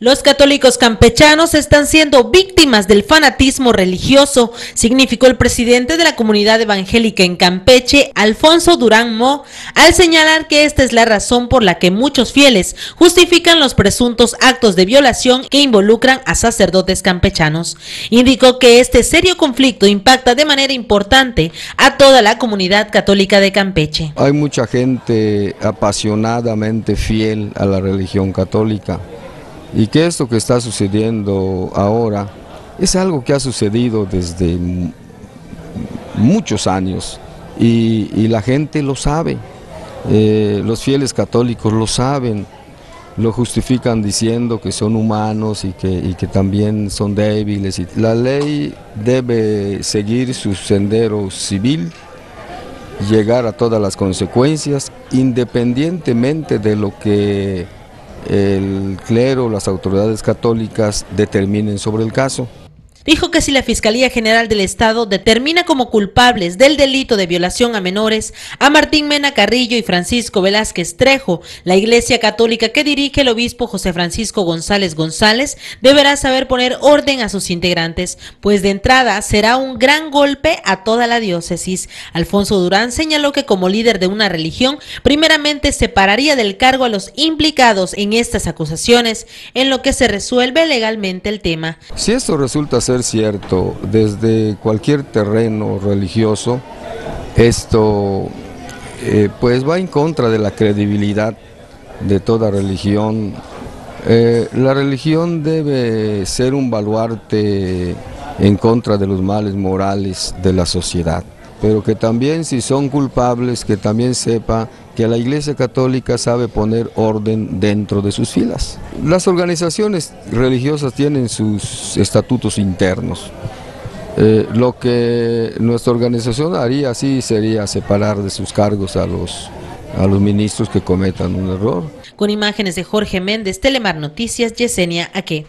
Los católicos campechanos están siendo víctimas del fanatismo religioso, significó el presidente de la comunidad evangélica en Campeche, Alfonso Durán Mo, al señalar que esta es la razón por la que muchos fieles justifican los presuntos actos de violación que involucran a sacerdotes campechanos. Indicó que este serio conflicto impacta de manera importante a toda la comunidad católica de Campeche. Hay mucha gente apasionadamente fiel a la religión católica y que esto que está sucediendo ahora es algo que ha sucedido desde muchos años y, la gente lo sabe, eh, los fieles católicos lo saben, lo justifican diciendo que son humanos y que, y que también son débiles. La ley debe seguir su sendero civil, llegar a todas las consecuencias, independientemente de lo que el clero, las autoridades católicas determinen sobre el caso dijo que si la Fiscalía General del Estado determina como culpables del delito de violación a menores a Martín Mena Carrillo y Francisco Velázquez Trejo, la Iglesia Católica que dirige el obispo José Francisco González González deberá saber poner orden a sus integrantes, pues de entrada será un gran golpe a toda la diócesis. Alfonso Durán señaló que como líder de una religión, primeramente separaría del cargo a los implicados en estas acusaciones, en lo que se resuelve legalmente el tema. Si esto resulta cierto, desde cualquier terreno religioso, esto eh, pues va en contra de la credibilidad de toda religión. Eh, la religión debe ser un baluarte en contra de los males morales de la sociedad pero que también si son culpables, que también sepa que la Iglesia Católica sabe poner orden dentro de sus filas. Las organizaciones religiosas tienen sus estatutos internos. Eh, lo que nuestra organización haría así sería separar de sus cargos a los, a los ministros que cometan un error. Con imágenes de Jorge Méndez, Telemar Noticias, Yesenia Aque.